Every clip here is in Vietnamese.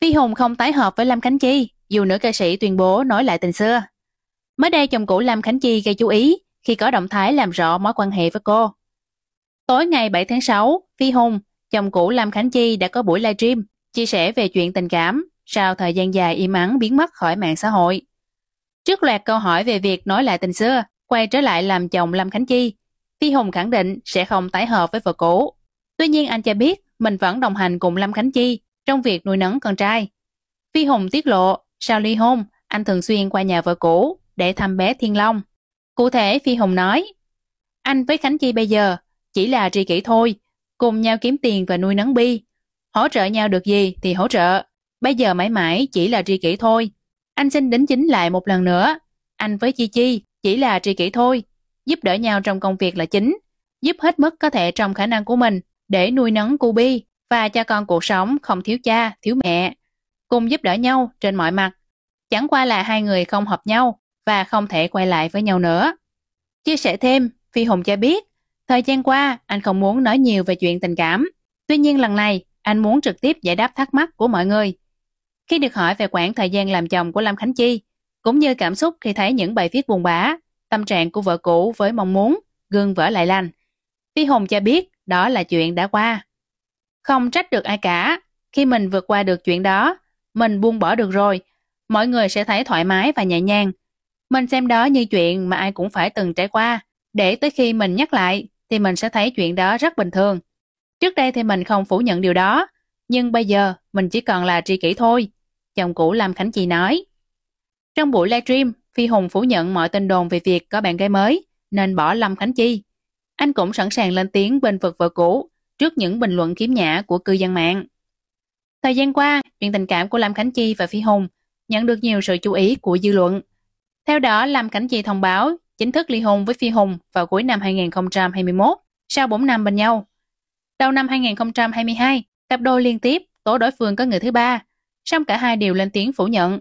Phi Hùng không tái hợp với Lâm Khánh Chi, dù nữ ca sĩ tuyên bố nói lại tình xưa. Mới đây chồng cũ Lâm Khánh Chi gây chú ý khi có động thái làm rõ mối quan hệ với cô. Tối ngày 7 tháng 6, Phi Hùng, chồng cũ Lâm Khánh Chi đã có buổi livestream chia sẻ về chuyện tình cảm sau thời gian dài im ắng biến mất khỏi mạng xã hội. Trước loạt câu hỏi về việc nói lại tình xưa, quay trở lại làm chồng Lâm Khánh Chi, Phi Hùng khẳng định sẽ không tái hợp với vợ cũ. Tuy nhiên anh cho biết mình vẫn đồng hành cùng Lâm Khánh Chi trong việc nuôi nấng con trai. Phi Hùng tiết lộ, sau ly hôn, anh thường xuyên qua nhà vợ cũ để thăm bé Thiên Long. Cụ thể Phi Hùng nói, anh với Khánh Chi bây giờ chỉ là tri kỷ thôi, cùng nhau kiếm tiền và nuôi nấng Bi. Hỗ trợ nhau được gì thì hỗ trợ, bây giờ mãi mãi chỉ là tri kỷ thôi. Anh xin đính chính lại một lần nữa, anh với Chi Chi chỉ là tri kỷ thôi, giúp đỡ nhau trong công việc là chính, giúp hết mức có thể trong khả năng của mình để nuôi nấng cu Bi và cho con cuộc sống không thiếu cha, thiếu mẹ, cùng giúp đỡ nhau trên mọi mặt. Chẳng qua là hai người không hợp nhau và không thể quay lại với nhau nữa. Chia sẻ thêm, Phi Hùng cho biết, thời gian qua anh không muốn nói nhiều về chuyện tình cảm. Tuy nhiên lần này, anh muốn trực tiếp giải đáp thắc mắc của mọi người. Khi được hỏi về khoảng thời gian làm chồng của Lâm Khánh Chi, cũng như cảm xúc khi thấy những bài viết buồn bã, tâm trạng của vợ cũ với mong muốn gương vỡ lại lành. Phi Hùng cho biết đó là chuyện đã qua. Không trách được ai cả, khi mình vượt qua được chuyện đó, mình buông bỏ được rồi, mọi người sẽ thấy thoải mái và nhẹ nhàng. Mình xem đó như chuyện mà ai cũng phải từng trải qua, để tới khi mình nhắc lại thì mình sẽ thấy chuyện đó rất bình thường. Trước đây thì mình không phủ nhận điều đó, nhưng bây giờ mình chỉ còn là tri kỷ thôi, chồng cũ Lam Khánh Chi nói. Trong buổi livestream, Phi Hùng phủ nhận mọi tin đồn về việc có bạn gái mới, nên bỏ Lâm Khánh Chi. Anh cũng sẵn sàng lên tiếng bên vực vợ cũ trước những bình luận kiếm nhã của cư dân mạng. Thời gian qua, chuyện tình cảm của Lâm Khánh Chi và Phi Hùng nhận được nhiều sự chú ý của dư luận. Theo đó, Lâm Khánh Chi thông báo chính thức ly hôn với Phi Hùng vào cuối năm 2021, sau 4 năm bên nhau. Đầu năm 2022, cặp đôi liên tiếp tố đối phương có người thứ ba, song cả hai đều lên tiếng phủ nhận.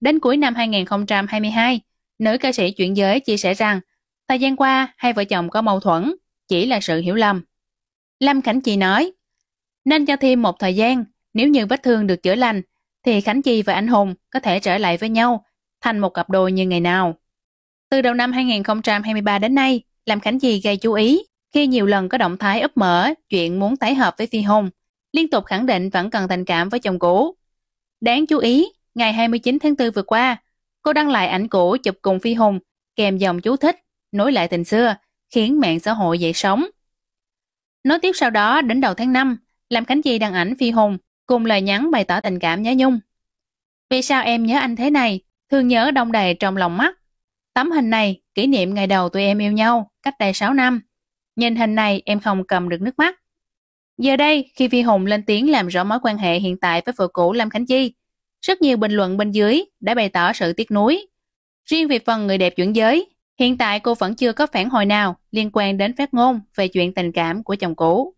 Đến cuối năm 2022, nữ ca sĩ chuyển giới chia sẻ rằng thời gian qua hai vợ chồng có mâu thuẫn, chỉ là sự hiểu lầm. Lâm Khánh Chi nói, nên cho thêm một thời gian, nếu như vết thương được chữa lành, thì Khánh Chi và anh Hùng có thể trở lại với nhau, thành một cặp đôi như ngày nào. Từ đầu năm 2023 đến nay, Lâm Khánh Chi gây chú ý khi nhiều lần có động thái ấp mở chuyện muốn tái hợp với Phi Hùng, liên tục khẳng định vẫn cần tình cảm với chồng cũ. Đáng chú ý, ngày 29 tháng 4 vừa qua, cô đăng lại ảnh cũ chụp cùng Phi Hùng kèm dòng chú thích, nối lại tình xưa, khiến mạng xã hội dậy sóng. Nói tiếp sau đó, đến đầu tháng 5, làm Khánh Chi đăng ảnh Phi Hùng cùng lời nhắn bày tỏ tình cảm nhớ nhung. Vì sao em nhớ anh thế này, thương nhớ đông đầy trong lòng mắt. Tấm hình này kỷ niệm ngày đầu tụi em yêu nhau, cách đây 6 năm. Nhìn hình này em không cầm được nước mắt. Giờ đây, khi Phi Hùng lên tiếng làm rõ mối quan hệ hiện tại với vợ cũ Lâm Khánh Chi, rất nhiều bình luận bên dưới đã bày tỏ sự tiếc nuối. Riêng về phần người đẹp chuyển giới, hiện tại cô vẫn chưa có phản hồi nào liên quan đến phát ngôn về chuyện tình cảm của chồng cũ.